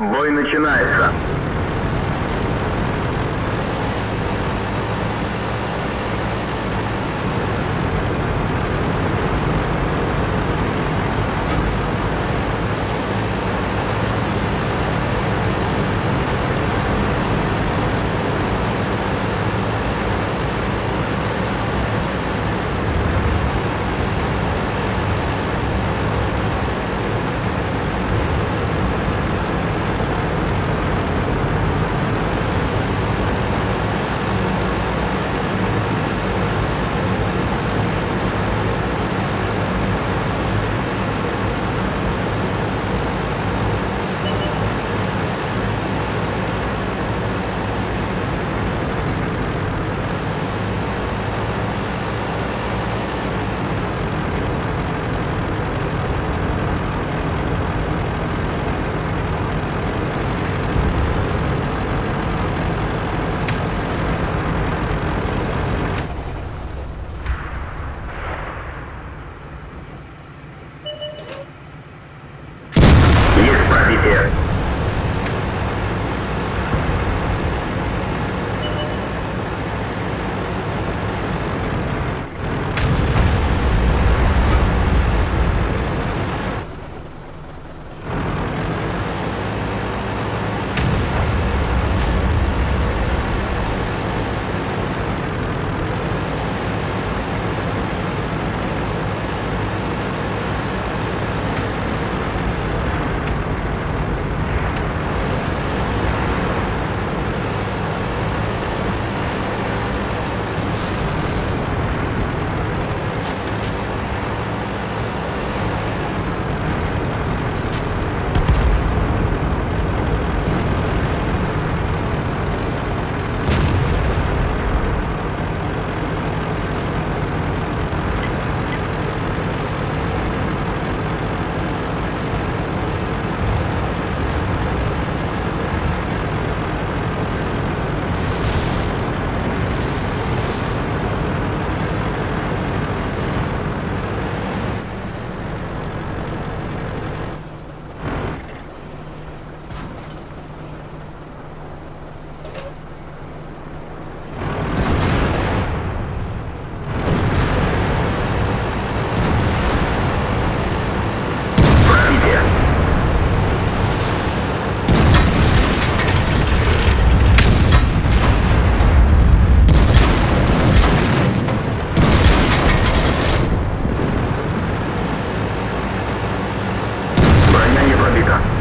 Бой начинается. Gary. Beda.